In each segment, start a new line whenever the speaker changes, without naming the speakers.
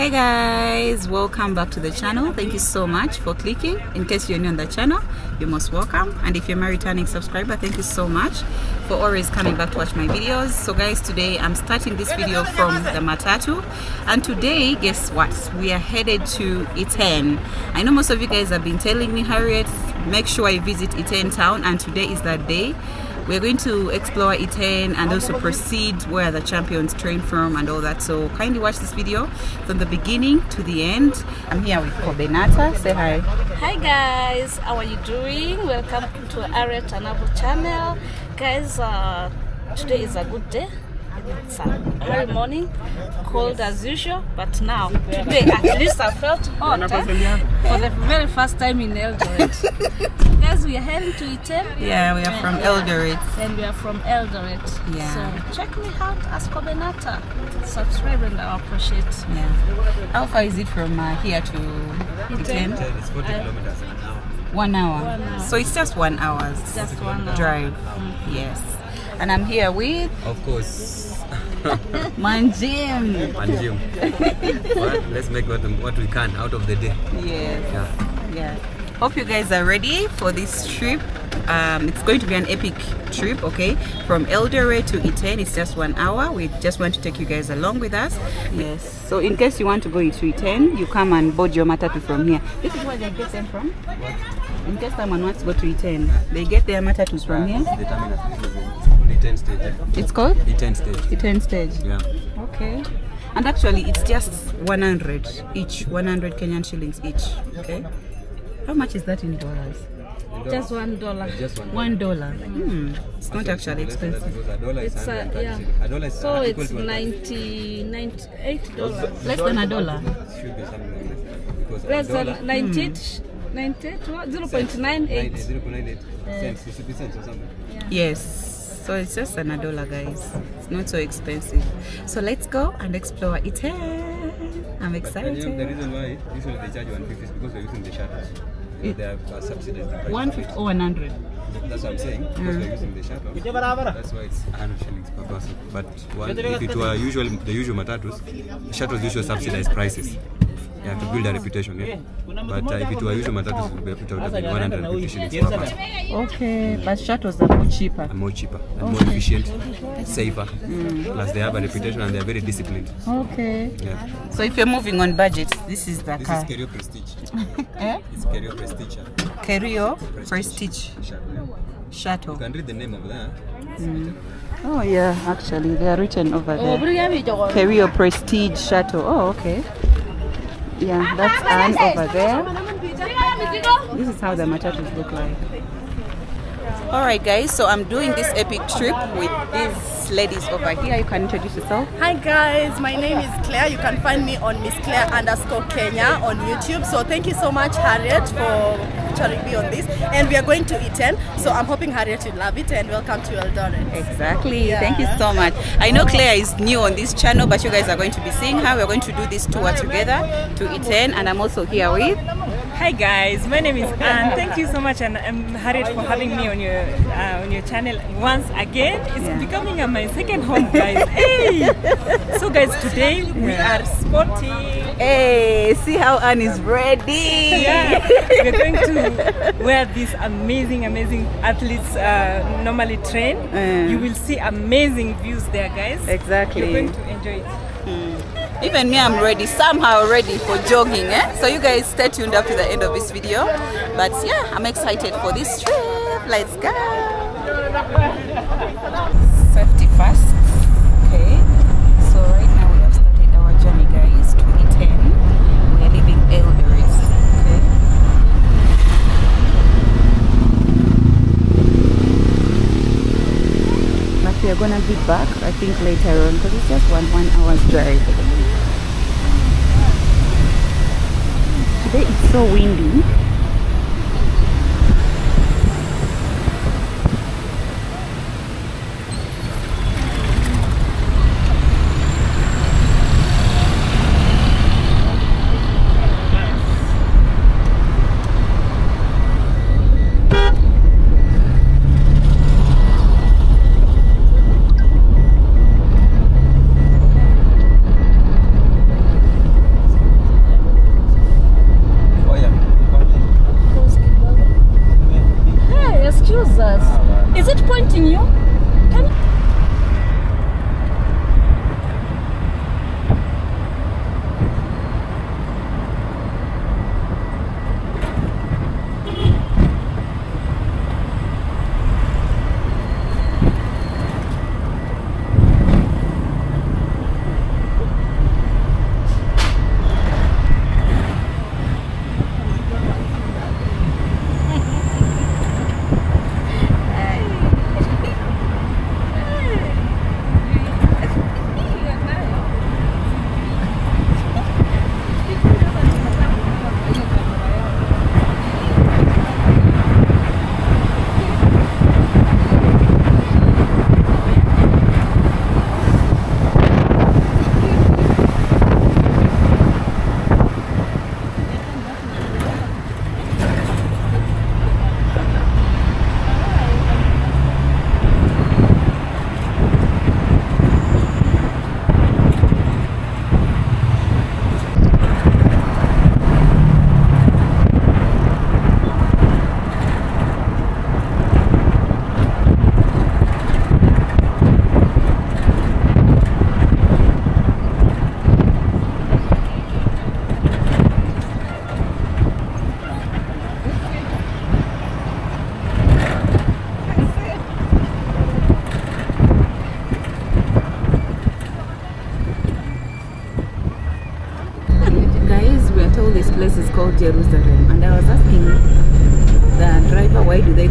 Hey guys, welcome back to the channel. Thank you so much for clicking. In case you're new on the channel, you're most welcome. And if you're my returning subscriber, thank you so much for always coming back to watch my videos. So guys, today I'm starting this video from the Matatu. And today, guess what? We are headed to Iten. I know most of you guys have been telling me, Harriet, make sure I visit Iten town. And today is that day we're going to explore Iten and also proceed where the champions train from and all that. So kindly watch this video from the beginning to the end. I'm here with Kobenata. Say hi.
Hi guys, how are you doing? Welcome to Harriet Anabo channel. Guys, uh, today is a good day. It's a early morning, cold as usual, but now, today at least I felt hot eh? for the very first time in Eldoret. Guys, we are heading to Iten.
Yeah, we are from Eldoret.
And we are from Eldoret.
Yeah.
So check me out as Kobenata. Subscribe and I appreciate.
Yeah. How far is it from uh, here to Iten?
It's 40 kilometers an hour.
One hour.
One hour.
So it's just one hour's
Just one hour.
drive. Yes. And I'm here with
Of course.
Manjim.
And Jim. Well, let's make what, what we can out of the day.
Yes.
Yeah.
Yeah. Hope you guys are ready for this trip. Um, it's going to be an epic trip, okay? From Eldoret to Iten, it's just one hour. We just want to take you guys along with us. Yes. So in case you want to go into Iten, you come and board your matatu from here. This is where they get them from. In case someone wants to go to Iten, they get their matatus from here.
The terminus. This is the Iten stage.
It's called
Iten stage.
Iten stage.
Yeah.
Okay. And actually, it's just 100 each, 100 Kenyan shillings each. Okay. How much is that in dollars?
Just one dollar.
Just one.
One dollar. Hmm. It's not actually
Less than that
expensive.
because a dollar
It's uh,
130
yeah.
A dollar is
So it's
to 130.
90, 98 dollars.
Less than a dollar.
Should be something like that. Because
Less than 98, 98, what? 0.98.
0.98 cents, 50 cents or something.
Yes. So it's just an a dollar, guys. It's not so expensive. So let's go and explore it I'm
And you know, the reason why usually they charge 150 is because we're using the shuttles.
It-
They are uh, subsidized. the price.
150 or 100.
That's what I'm saying. Because we're using the shuttle. That's why it's 100 shillings per person. But one, if it were usual, the usual matatus, the shuttles usually subsidize prices. You have to build a reputation, yeah. But uh, if it were usual matatu it would have been 150 shillings per person.
Okay, but shuttles are more cheaper.
And more cheaper and more efficient, safer. Plus, they have a reputation and they are very disciplined.
Okay.
Yeah.
So if you're moving on budget, this is the
This
car.
is Kerio Prestige.
Eh?
It's Kerio Prestige.
Kerio Prestige
Shuttle.
Shuttle.
You can read the name of that.
Oh yeah, actually they are written over there. Career Prestige Shuttle. Oh okay. Yeah, that's Anne over there. This is how the matatus look like. Alright guys, so I'm doing this epic trip with these ladies over here. You can introduce yourself.
Hi guys, my name is Claire. You can find me on Miss Claire underscore Kenya on YouTube. So thank you so much, Harriet, for featuring me on this. And we are going to Iten. So I'm hoping Harriet will love it and welcome to Eldoret.
Exactly. Thank you so much. I know Claire is new on this channel, but you guys are going to be seeing her. We're going to do this tour together to Iten, and I'm also here with.
Hi guys, my name is Anne. Thank you so much, and I'm Harriet for having me on your uh, on your channel once again. It's
Yeah.
becoming uh, my second home, guys. hey! So guys, today we are sporting.
Hey, see how Anne is ready.
Yeah, we're going to where these amazing, amazing athletes uh, normally train.
Mm.
You will see amazing views there, guys.
Exactly.
You're going to enjoy it.
Even me, I'm ready, somehow ready for jogging. Eh? So you guys stay tuned up to the end of this video. But yeah, I'm excited for this trip. Let's go. First. Okay. So right now we have started our journey, guys, to Iten. We are leaving Eldoret. Okay. But we are gonna be back, I think, later on because it's just one one hour's drive. Today it's so windy.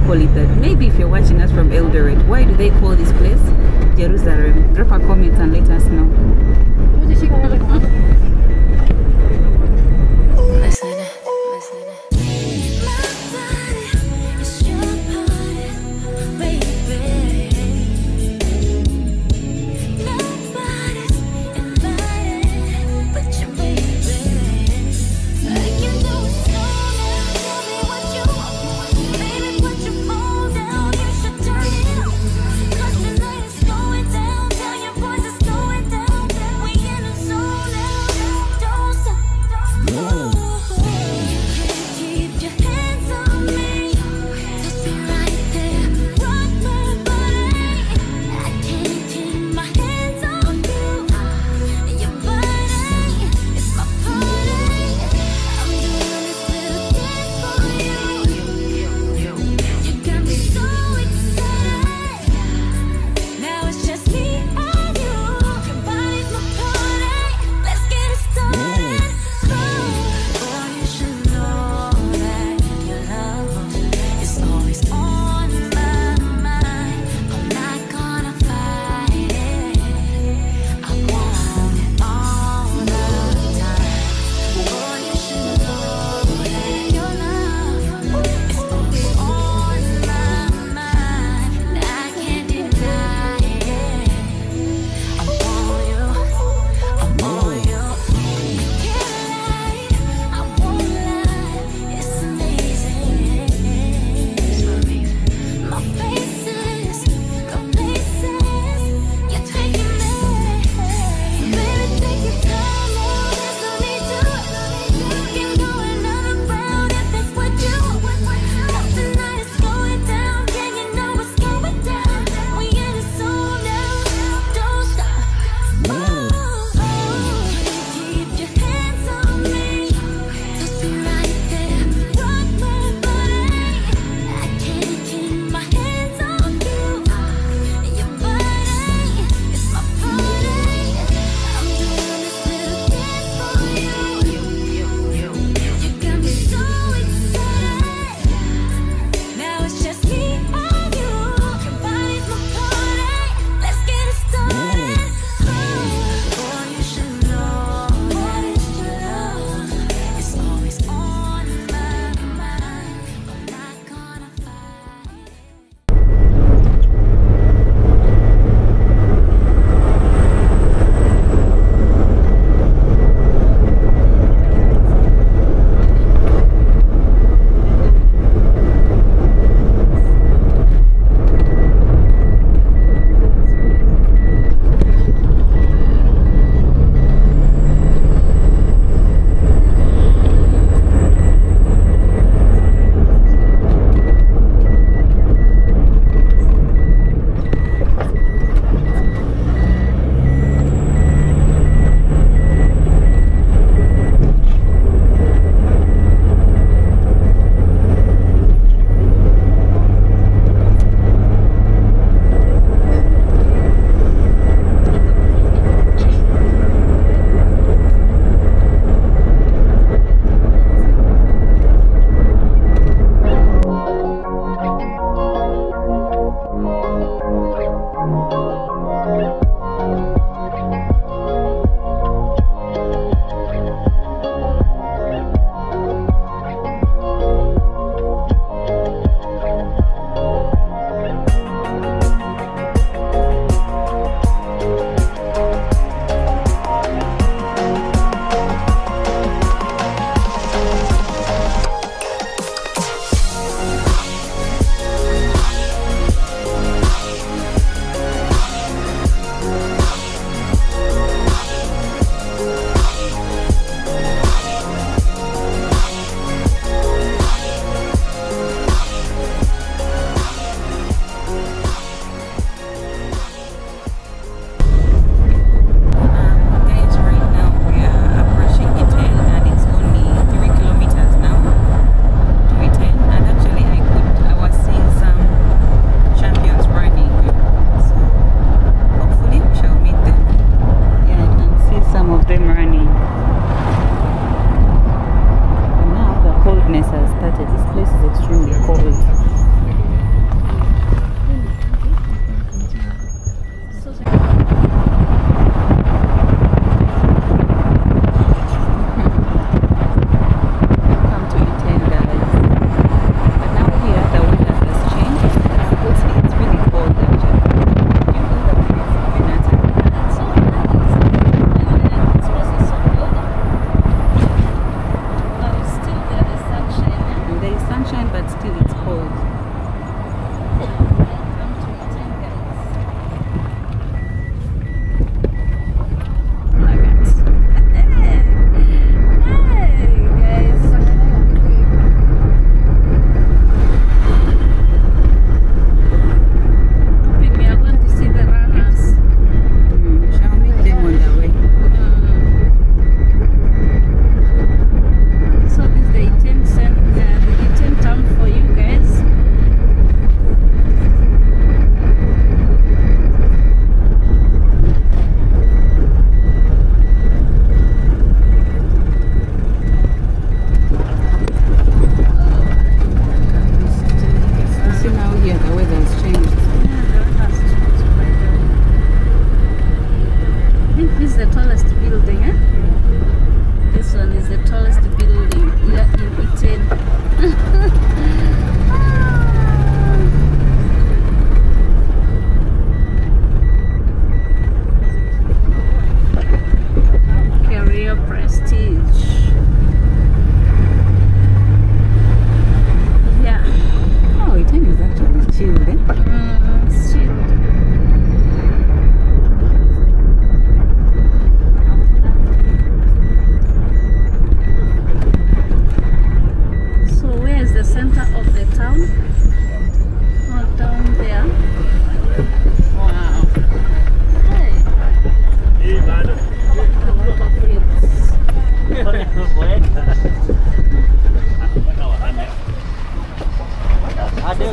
Call it that. Maybe if you're watching us from Eldoret, why do they call this place Jerusalem? Drop a comment and let us know.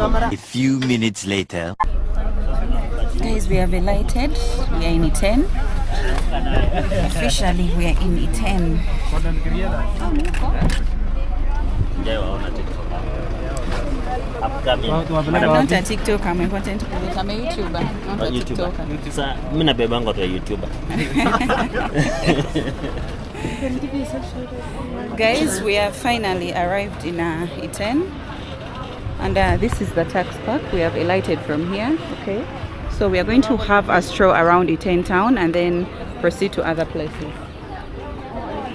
A
few minutes later.
Guys, we have alighted. We are in Iten. Officially, we are in Iten. I'm not a TikToker, I'm a content creator. I'm a YouTuber, not a
YouTuber.
TikToker.
Sa mimi nabebanga tu ya YouTuber.
Guys, we have finally arrived in uh, Iten. And uh, this is the tax park. We have alighted from here. Okay. So we are going to have a stroll around Iten town and then proceed to other places.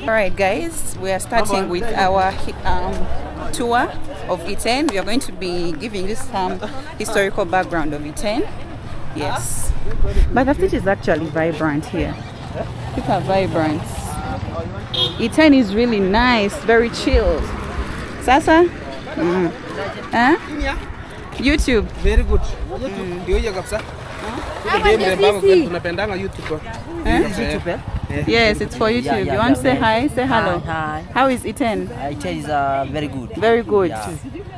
Alright guys, we are starting with our um, tour of Iten. We are going to be giving you some historical background of Iten. Yes. But the city is actually vibrant here. People are vibrant. Iten is really nice, very chilled. Sasa? Mm. Huh? YouTube.
Very good. YouTube ndio hiyo kabisa. Ile ndio mrembango kwetu tunapendanga YouTube. kwa.
Eh? Yes, it's for YouTube. you want to say hi? Say hello.
Hi.
How is Iten?
hi. It is uh, very good.
Very good.
Yeah.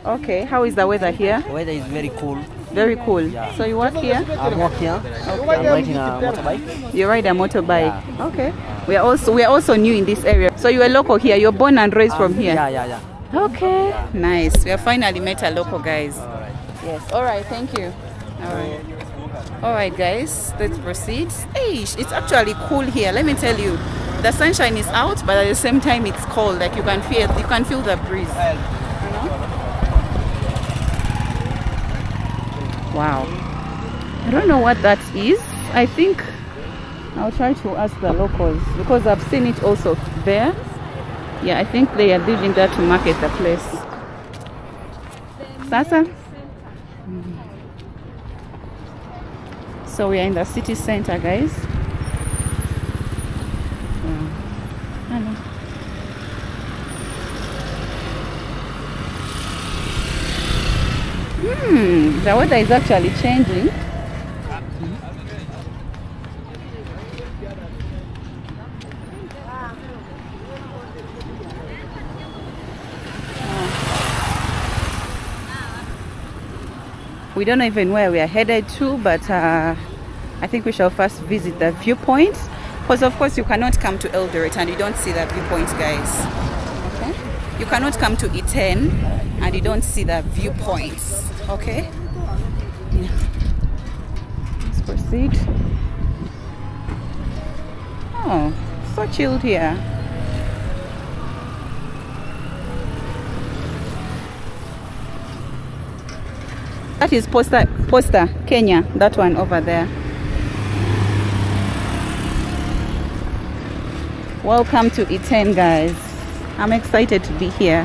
Okay. How is the weather here?
The weather is very cool.
Very cool. So you work here?
I'm walking. I'm riding a motorbike.
You ride a motorbike. Okay. We are also we are also new in this area. So you are local here. You're born and raised from here.
Yeah, yeah, yeah.
Okay. Nice. We have finally met a local guys. Yes. All right. Thank you. All right. All right, guys. Let's proceed. Hey, it's actually cool here. Let me tell you, the sunshine is out, but at the same time, it's cold. Like you can feel, you can feel the breeze. You know? Wow. I don't know what that is. I think I'll try to ask the locals because I've seen it also there. Yeah, I think they are leaving that to market the place. Sasa? Mm. So we are in the city center, guys. Hmm, the weather is actually changing. We don't know even where we are headed to, but uh, I think we shall first visit the viewpoint. Because of course you cannot come to Eldoret and you don't see the viewpoint, guys. Okay? You cannot come to Iten and you don't see the viewpoints. Okay? Yeah. Let's proceed. Oh, so chilled here. That is poster, poster Kenya. That one over there. Welcome to Iten, guys. I'm excited to be here.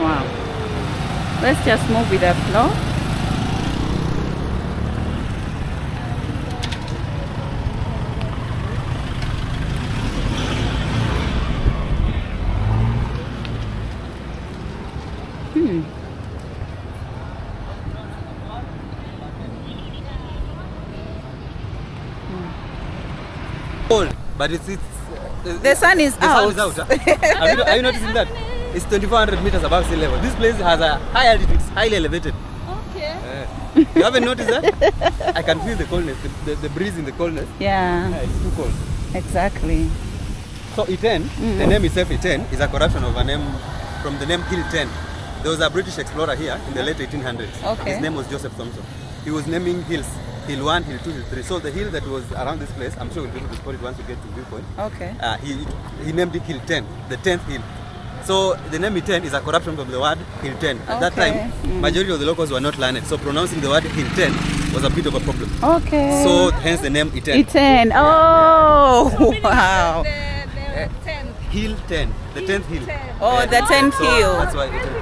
Wow. Let's just move with the flow. Hmm.
Cold, but it's it's.
The sun is
the sun
out.
is out. huh? Have you, are you noticing that? It's 2,400 meters above sea level. This place has a high altitude, it's highly elevated.
Okay.
Eh, you haven't noticed that? I can feel the coldness, the, the, the breeze in the coldness.
Yeah,
Yeah, it's too cold.
exactly.
So Iten, the name itself Iten, is a corruption of a name from the name Hill Ten. There was a British explorer here in the late 1800s.
Okay.
His name was Joseph Thomson. He was naming hills Hill 1, Hill 2, Hill 3. So the hill that was around this place, I'm sure we'll be able to spot it once we get to viewpoint.
Okay.
Uh, he, he named it Hill 10, the 10th hill. So the name Hill 10 is a corruption from the word Hill 10. At that time,
Mm.
majority of the locals were not learned. So pronouncing the word Hill 10 was a bit of a problem.
Okay.
So hence the name Iten.
Iten. Oh, wow.
Hill 10, the 10th hill.
Oh, the 10th
So
hill.
That's why Iten.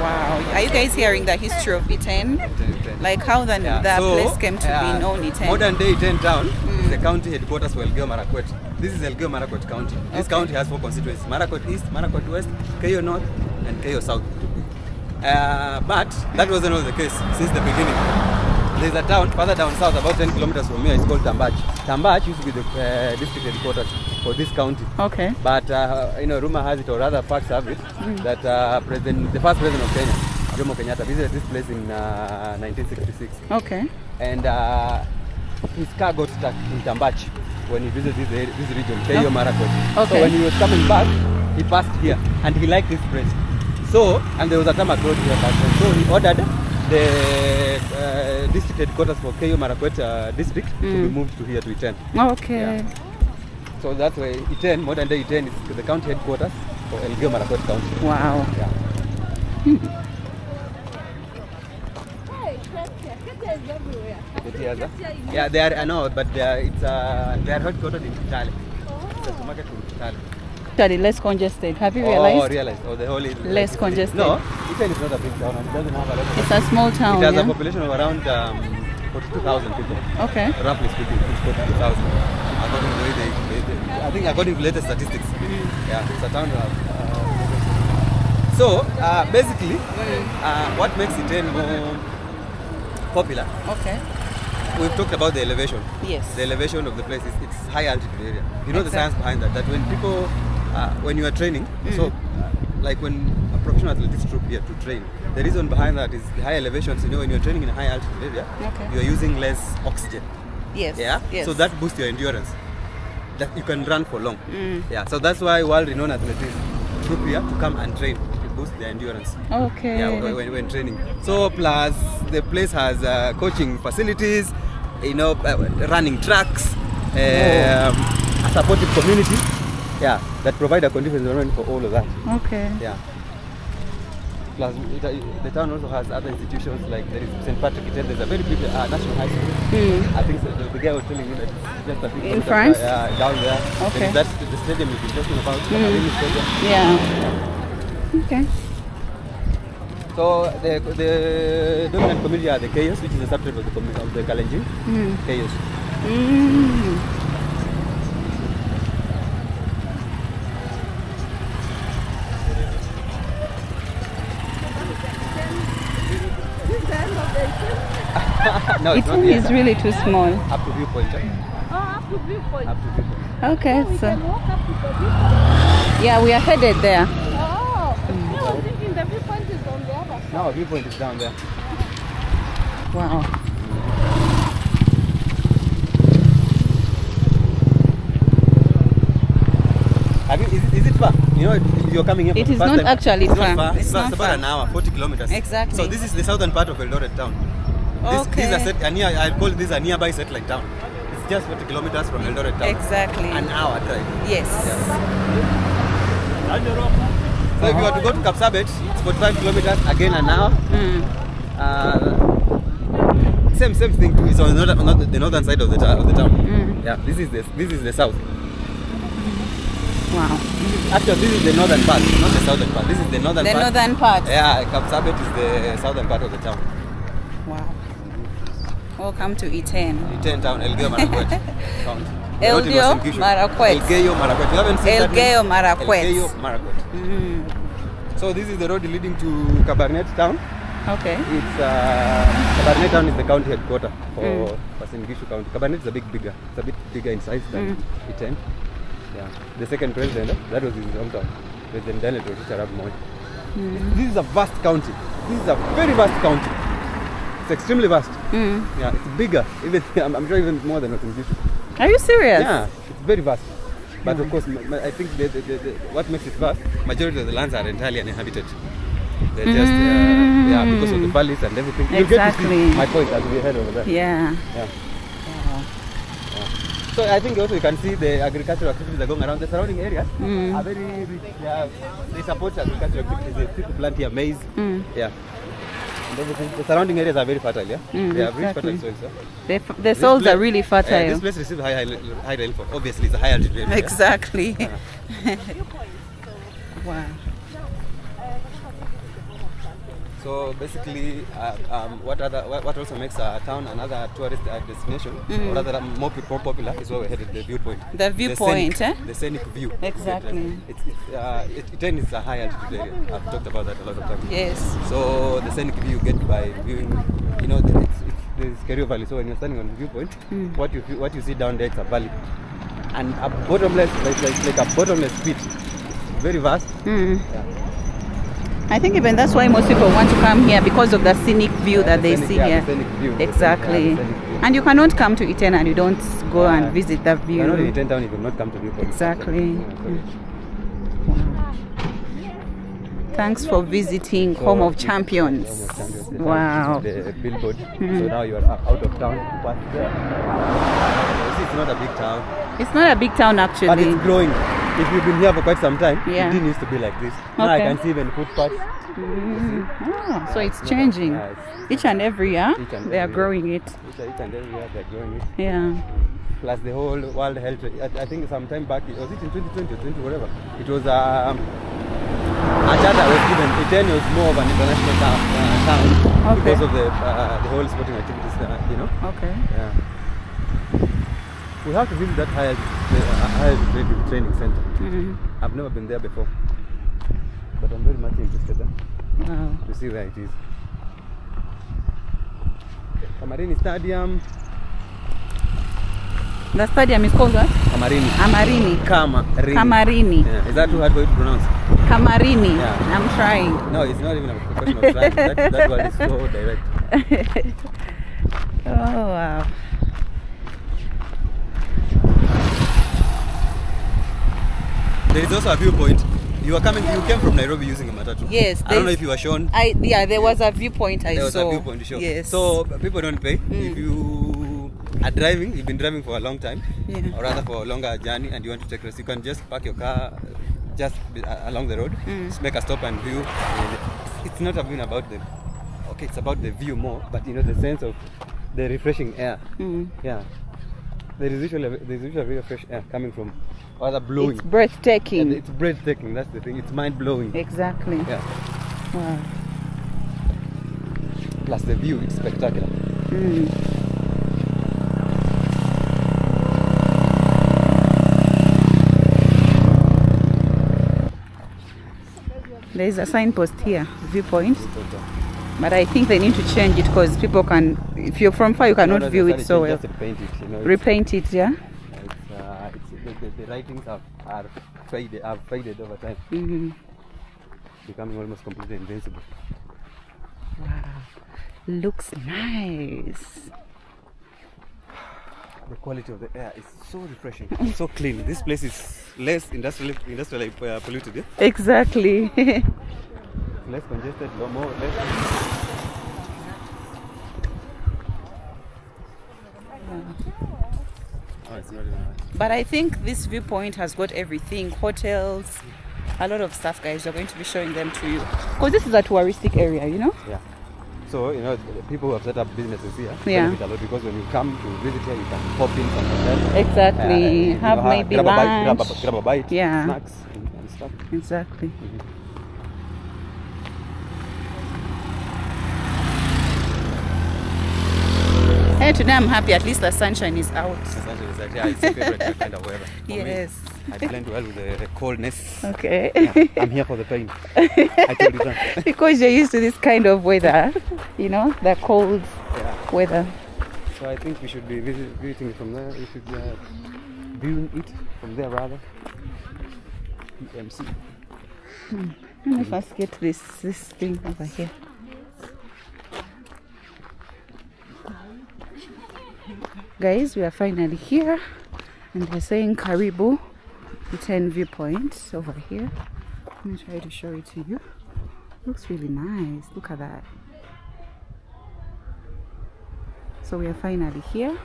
Wow. Are you guys hearing the history of Iten? Like how the,
Yeah,
the
so,
place came to
yeah,
be known Iten?
Modern day Iten town is the county headquarters for Elgeyo Marakwet. This is Elgeyo Marakwet County. This county has four constituencies: Marakwet East, Marakwet West, Keyo North, and Keyo South. Uh, but that wasn't always the case since the beginning. There's a town further down south, about 10 kilometers from here. It's called Tambach. Tambach used to be the uh, district headquarters for this county.
Okay.
But uh, you know, rumor has it, or rather facts have it,
Mm.
that uh, president, the first president of Kenya, Jomo Kenyatta, visited this place in uh, 1966
Okay.
and uh, his car got stuck in Tambachi when he visited this, area- this region, Keio
okay.
Marakwet.
Okay.
So when he was coming back, he passed here and he liked this place. So, and there was a tarmac road here back then. So he ordered the uh, district headquarters for Keio Marakwet uh, district mm. to be
Mm.
moved to here to Iten.
Okay. Yeah.
So that's why Iten, modern day Iten, is the county headquarters for Elgeyo Marakwet County.
Wow.
Yeah. Ketiaza. Yeah, they are, I know, but they are, it's, uh, they are headquartered in Kitale. It's a supermarket in Kitale.
Actually, less congested. Have you realized?
Oh,
realized?
realized. Oh, the whole is
Less congested.
No, Italy is not a big town it doesn't have a lot of
It's a small town,
It has
yeah?
a population of around um, 42,000 people.
Okay.
Roughly speaking, it's 42,000. According to the way they, they, they, I think according to latest statistics. Yeah, it's a town of, uh, so, uh, basically, uh, what makes Iten more popular
Okay.
We've talked about the elevation.
Yes.
The elevation of the place is it's high altitude area. You know the science behind that. That when people, uh, when you are training, so
Mm.
uh, like when a professional athletics troop here to train, the reason behind that is the high elevations. You know, when you're training in a high altitude area,
Okay.
you are using less oxygen.
Yes.
Yeah.
Yes.
So that boosts your endurance. That you can run for long.
Mm.
Yeah. So that's why world-renowned athletes troop here to come and train to boost their endurance.
Okay.
Yeah, when, when, when training. So plus the place has uh, coaching facilities, you know, uh, running tracks, um, a supportive community. Yeah, that provide a conducive environment for all of that.
Okay.
Yeah. Plus, it, uh, the town also has other institutions like there is St. Patrick. It, there's a very big uh, national high school.
Mm.
I think so, the, the guy was telling me that it's just a few
In
kilometers,
France?
uh, Yeah, down there.
Okay.
That's the stadium you've been talking about, the
Mm.
Stadium.
Yeah. Okay.
So the, the dominant community are the Keiyos, which is a subtribe of the community of the Kalenjin.
Mm.
Keiyos.
Mm.
no, it's
it is really too small.
Up to viewpoint. eh?
Oh, up to viewpoint.
Up to viewpoint.
Okay,
we
so
can walk up to the viewpoint.
yeah, we are headed there.
Oh, I was thinking the viewpoint is other side.
Viewpoint is down there.
Wow.
You, is, it- is it far? You know, you're coming here for
It
the
is not
time.
actually
it's
far.
Not far. It's,
It's
far.
not
about
far.
an hour, 40 kilometers.
Exactly.
So this is the southern part of Eldoret town. This,
Okay.
This is a set, a near, I call this a nearby satellite town. It's just 40 kilometers from Eldoret town.
Exactly.
An hour drive.
Yes.
So if you were to go to Kapsabet, it's 45 kilometers, again an hour.
Mm.
Uh, same same thing too. It's on the northern, on the northern side of the, of the town.
Mm.
Yeah, this is the this is the south.
Wow.
Actually, this is the northern part, not the southern part. This is the northern
The
part.
northern part.
Yeah, Kapsabet is the southern part of the town.
Wow. Welcome to Iten.
Iten town, Elgeyo Marakwet
Elgeyo
Uasin
Marakwet.
Elgeyo Marakwet. You haven't seen
Elgeyo
that
Marakwet.
Elgeyo Marakwet.
Mm.
So this is the road leading to cabernet town.
Okay.
It's uh, Kabarnet town is the county headquarter for
Mm.
Uasin Gishu County. Kabarnet is a bit bigger. It's a bit bigger in size than
Mm.
Iten. Yeah. The second president, eh, that was his hometown. President Daniel Toroitich Arap Moi.
Mm.
This is a vast county. This is a very vast county. It's extremely vast.
Mm.
Yeah, it's bigger. Even I'm, I'm sure even more than Gishu.
Are you serious?
Yeah, it's very vast. But of course, I think the, the, the, what makes it vast, majority of the lands are entirely uninhabited. They're just uh, yeah because of the valleys and everything. You'll get to
Exactly.
see my point as we head over there.
Yeah.
Yeah. So I think also you can see the agricultural activities that are going around the surrounding areas
Mm.
are very rich. Yeah, they support agricultural activities. They people plant here maize.
Mm.
Yeah. And. The surrounding areas are very fertile. Yeah.
Mm,
they have rich
exactly.
fertile soils. Yeah?
The, the soils
pla-
are really
uh,
fertile.
this place receives high, high, high rainfall. Obviously, it's a high altitude area. yeah?
Exactly. wow.
So basically, uh, um, what other what, what also makes a town another tourist uh, destination,
Mm.
or rather more, pe- more popular, is where we're headed. The viewpoint.
The viewpoint,
scenic,
eh?
The scenic view.
Exactly.
It's, it's, uh, it, it is a high altitude area. I've talked about that a lot of times.
Yes.
So the scenic view you get by viewing, you know, the, it's, it's the Kerio Valley. So when you're standing on the viewpoint,
Mm.
what you what you see down there, it's a valley, and a bottomless, like like, like a bottomless pit. It's very vast.
Mm. I think even that's why most people want to come here because of the scenic view that they
scenic-
see
yeah, the
here.
scenic view.
Exactly.
Yeah, the.
And you cannot come to Iten and you don't go
Yeah.
and visit that view.
Not in 10 town you not come to viewpoint.
Exactly.
Yeah, so-
Thanks for visiting
So
Home of Champions.
Home of Champions,
Wow.
The billboard.
Mhm.
So now you are out of town. But. You it's not a big town.
It's not a big town actually.
But it's growing. If you've been here for quite some time,
Yeah.
it didn't used to be like this. Now I can see even footpaths.
Mm. Ah, so it's changing.
yeah, it's-
Each and every year
and
they are
year.
growing it.
Each, each and every year they're growing it.
Yeah.
Plus the whole World Health. I, I think some time back, was it in 2020 or 20 whatever? It was um, a charter was given. Iten was more of an international town, uh, town
Okay.
because of the uh, the whole sporting activities. Uh, you know.
Okay.
Yeah. We have to visit that higher, uh, higher training center.
Mm-hmm.
I've never been there before, but I'm very much interested uh,
Wow.
to see where it is. Kamarini Stadium.
The stadium is called what?
Kamarini.
Amarini.
Kamarini.
Kamarini.
Yeah. Is that too hard for you to pronounce?
Kamarini.
Yeah.
I'm trying.
No, it's not even a question of trying. that, that word is so direct.
Oh wow.
There is also a viewpoint. You are coming. You came from Nairobi using a matatu.
Yes.
I don't know if you were shown.
I yeah, there was a viewpoint I
there was
saw.
a viewpoint to show.
Yes.
So people don't pay. Mm. If you are driving, you've been driving for a long time,
Yeah.
or rather for a longer journey, and you want to take rest, you can just park your car just uh, along the road,
Mm.
just make a stop and view. It's not even about the. Okay, it's about the view more, but you know the sense of the refreshing air.
Mm.
Yeah. There is usually there is usually a very fresh air coming from, or rather blowing.
It's breathtaking.
And it's breathtaking. That's the thing. It's mind blowing.
Exactly.
Yeah.
Wow.
Plus the view, it's spectacular.
Mm. There is a signpost here, viewpoint. But I think they need to change it because people can, if you're from far, you cannot
Not
view it so well.
Repaint it. You know,
Repaint it, yeah?
It's, uh, it's, the, the, writings are, are faded, have faded over time,
hmm
becoming almost completely invincible.
Wow. Looks nice.
The quality of the air is so refreshing, so clean. This place is less industrially, industrially uh, polluted, yeah?
Exactly.
less congested, no more, less. It's not even
But I think this viewpoint has got everything hotels, a lot of stuff, guys. We're going to be showing them to you. Because this is a touristic area, you know?
Yeah. So, you know, people who have set up businesses here
Yeah.
benefit a lot because when you come to visit here, you can pop in some hotel.
Exactly.
Uh, you
Have
know,
maybe
grab a bite, grab a,
lunch.
grab a bite,
Yeah.
snacks and, and stuff.
Exactly. Mm-hmm. Today I'm happy. At least the sunshine is out.
Essentially, it's like, yeah, it's a favorite kind of weather. For
Yes.
Me. I blend well with the coldness.
Okay.
Yeah, I'm here for the pain. I told you that.
because you're used to this kind of weather, you know, the cold
Yeah.
weather.
So I think we should be visiting from there. We should be uh, viewing it from there rather. PMC.
Hmm. Let me first get this this thing over here. Guys, we are finally here, and they're saying the 10 viewpoint over here. Let me try to show it to you. Looks really nice. Look at that. So we are finally here.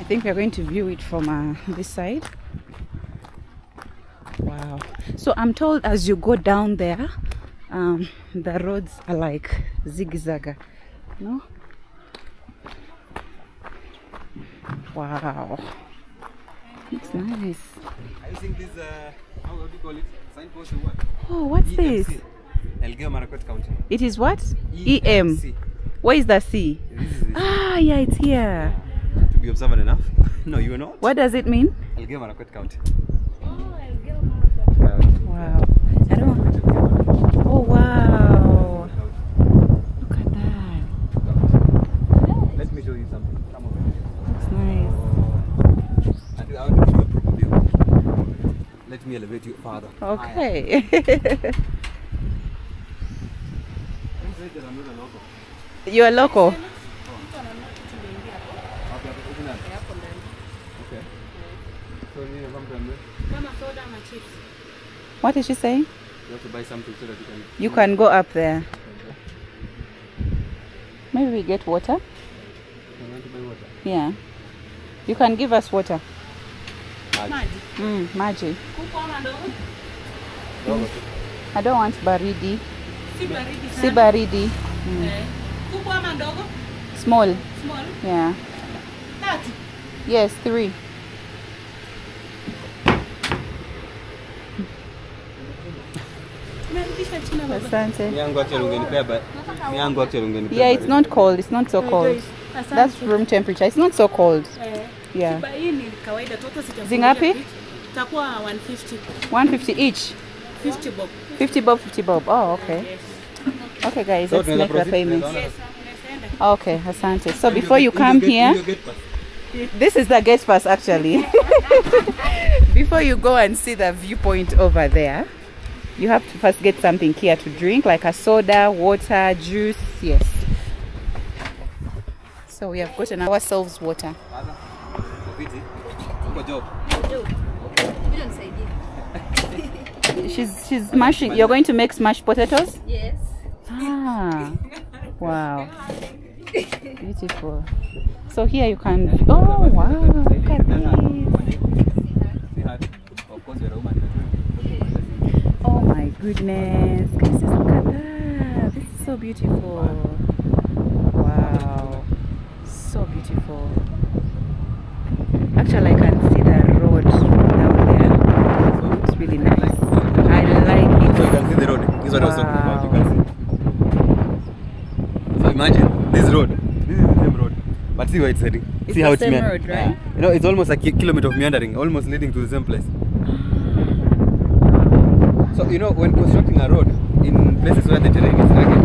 I think we are going to view it from uh, this side. Wow. So I'm told as you go down there, um, the roads are like zigzag. No? Wow. It's nice.
I think this, uh, how do you call it? Signpost or what?
Oh, what's this?
EMC. Elgeyo Marakwet County.
It is what? EM.
EMC.
Where is the C?
This is
Ah, yeah, it's here.
to be observant enough. no, you are not.
What does it mean?
Elgeyo Marakwet County.
Wow. I don't. Oh, wow. Look at that.
Let me show you something. Come over here.
Looks nice.
And I want to give you a proper view. Let me elevate you further.
Okay. you are local. Oh.
Okay. So you come to Ambe.
What is she saying?
You have to buy something so that you can.
You can go up there. Maybe we get water.
You want to buy water?
Yeah. You can give us water.
Maji.
Mm, maji.
Dogo.
I don't want baridi.
Si baridi
Si baridi. Mm.
Eh. Kubwa ama ndogo?
Small.
Small.
Yeah.
Tatu.
Yes, three.
Umerudisha chini baba.
Asante. Yeah, it's not cold. It's not so
Oh,
cold. That's room temperature. It's not so cold. Yeah.
Ni kawaida.
Zingapi?
Itakuwa 150.
150 each.
50 bob.
50 bob, 50 bob. Oh, okay. Okay, guys,
So
let's make the
payments.
Yes.
Okay, asante. So before you come here, this is the gate pass actually. before you go and see the viewpoint over there, you have to first get something here to drink, like a soda, water, juice. Yes. So we have gotten ourselves water.
Sasa, Ofisi. Uko job.
She's she's mashing. You're going to make smashed potatoes.
Yes.
Ah, wow, beautiful. So here you can. Oh wow, look at this.
Si hard. Of course you're a woman.
Oh my goodness, guys, just look at that. This is so beautiful. Wow, so beautiful. Actually, I can see the road down there. It's really nice. I like it.
So you can see the road. This is what I was talking about. You can see. So imagine this road. This is the same road. But see where it's heading.
It's
see how it's
same road, right?
Yeah. You know, it's almost like a kilometer of meandering, almost leading to the same place. Ah. So you know, when constructing a road in places where the terrain is rugged,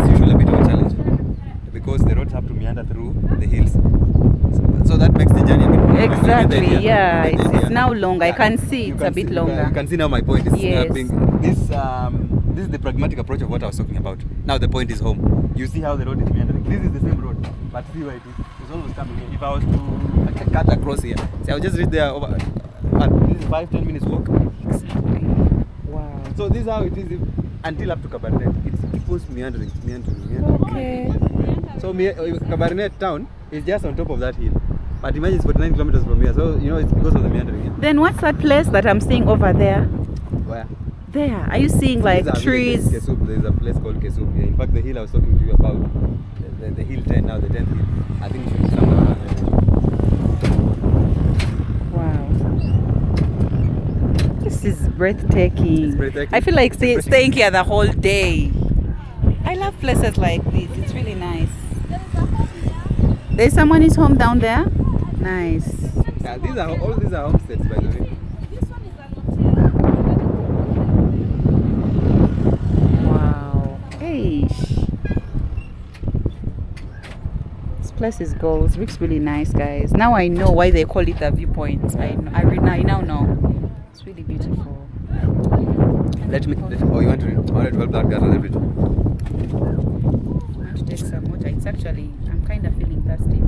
it's usually a bit of a challenge because the roads have to meander through the hills. So, so that makes the journey a bit more. you get the
Exactly. Yeah,
You get the
it's, it's now long. I can see
You
it's
can
a bit
see-
longer.
You can see now my point is uh,
Yes.
being this um, this is the pragmatic approach of what I was talking about. Now the point is home. You see how the road is meandering. This is the same road, but see where it is. It's almost coming here. If I was to uh, cut across here, see, I'll just reach there over. What? This is five ten minutes walk.
Wow.
So this is how it is if, until up to Kabarnet. It keeps meandering, meandering, meandering.
Okay.
So me, uh, Kabarnet town is just on top of that hill. But imagine it's 49 kilometers from here. So you know it's because of the meandering. Yeah.
Then what's that place that I'm seeing over there?
Where?
There. Are you seeing like
These are
trees?
Kessup. There's a place called Kessup here. In fact, the hill I was talking to you about, the, the, the hill 10 now, the 10th hill, I think it should be somewhere around there.
Wow. This is breathtaking.
Breathtaking.
I feel like stay, staying here the whole day. I love places like this. It's really nice. There's someone is home down there. Nice.
Yeah, these are all these are homesteads, by the way.
Wow. Hey. This place is gold. It looks really nice, guys. Now I know why they call it the viewpoint. I I, I now know. It's really beautiful.
Let me. Let, oh, you want to? I want to help that guy a little bit.
I want to take some water. It's actually I'm kind of feeling thirsty.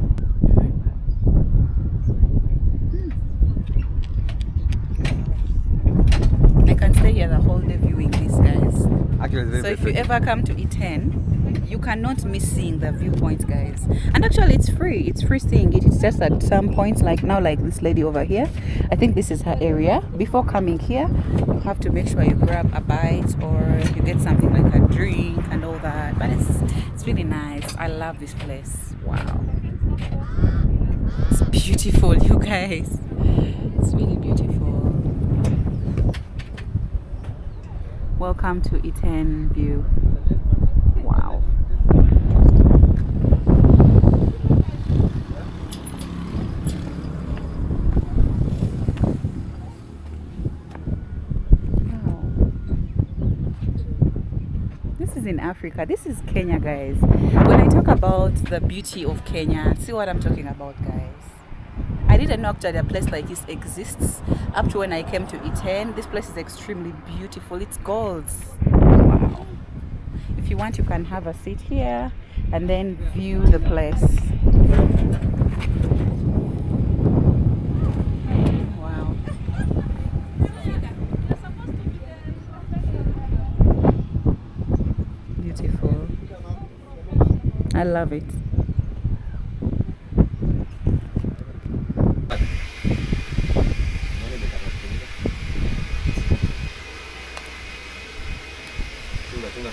I here the whole day viewing this, guys.
Actually,
So if you ever come to Iten, you cannot miss seeing the viewpoint, guys. And actually, it's free. It's free seeing it. It's just at some points, like now, like this lady over here. I think this is her area. Before coming here, you have to make sure you grab a bite or you get something like a drink and all that. But it's it's really nice. I love this place. Wow, it's beautiful, you guys. It's really beautiful. Welcome to Iten View. Wow. This is in Africa. This is Kenya, guys. When I talk about the beauty of Kenya, see what I'm talking about, guys. Didn't know actually a place like this exists up to when I came to Iten. This place is extremely beautiful. It's gold. Wow. If you want, you can have a seat here and then view the place. Wow. Beautiful. I love it.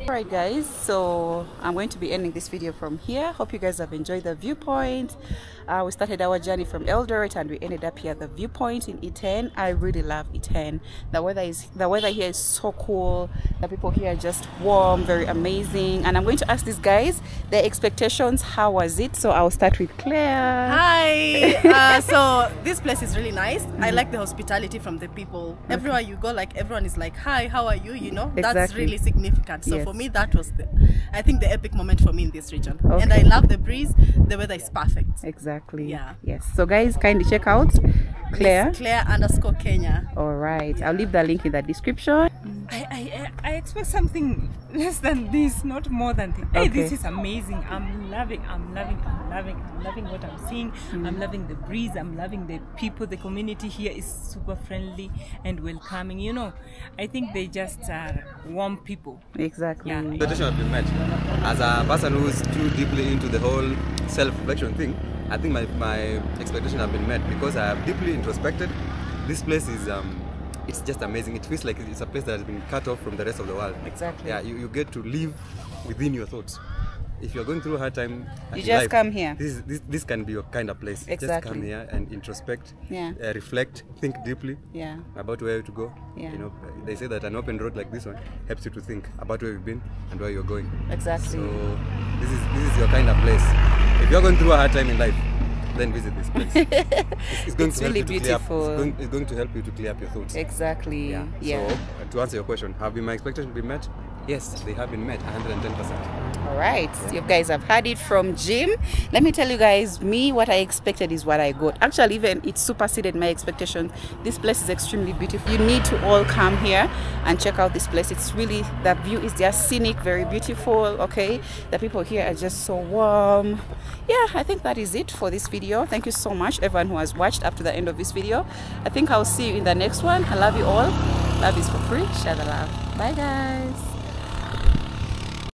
Alright guys, so I'm going to be ending this video from here. Hope you guys have enjoyed the viewpoint. Uh, we started our journey from Eldoret and we ended up here at the viewpoint in Iten. I really love Iten. The weather is the weather here is so cool. The people here are just warm, very amazing. And I'm going to ask these guys their expectations. How was it? So I'll start with Claire.
Hi. Uh, so this place is really nice. I like the hospitality from the people. Everywhere you go, like everyone is like, "Hi, how are you?" You know, that's really significant. So
Yes.
for me, that was the, I think, the epic moment for me in this region. And I love the breeze. The weather is perfect.
Exactly.
Yeah.
Yes. So guys, kindly check out Claire.
Claire underscore Kenya.
All right. I'll leave the link in the description. Mm.
I, I, I expect something less than this, not more than this. Hey, this is amazing. I'm loving, I'm loving, I'm loving, I'm loving what I'm seeing. I'm loving the breeze, I'm loving the people. The community here is super friendly and welcoming. You know, I think they just are warm people.
Exactly.
Yeah.
expectation have been met. As a person who's too deeply into the whole self-reflection thing, I think my, my expectation have been met because I have deeply introspected. This place is um, it's just amazing. It feels like it's a place that has been cut off from the rest of the world.
Exactly.
Yeah, you, you get to live within your thoughts. If you're going through a hard time,
You just
life,
come here.
This, this this can be your kind of place.
Exactly.
Just come here and introspect,
Yeah.
uh, reflect, think deeply
Yeah.
about where to go.
Yeah.
You know, they say that an open road like this one helps you to think about where you've been and where you're going.
Exactly.
So this is this is your kind of place. If you're going through a hard time in life, then visit this place. it's, it's going
It's
to help
really
you to clear up,
beautiful.
it's, going, it's going to help you to clear up your thoughts.
Exactly.
Yeah.
Yeah.
So uh, to answer your question, have been my expectations been met? Yes, they have been met 110%.
All right, you guys have heard it from Jim. Let me tell you guys, me, what I expected is what I got. Actually, even it superseded my expectations. This place is extremely beautiful. You need to all come here and check out this place. It's really, the view is just scenic, very beautiful, okay? The people here are just so warm. Yeah, I think that is it for this video. Thank you so much, everyone who has watched up to the end of this video. I think I'll see you in the next one. I love you all. Love is for free. Share the love. Bye, guys.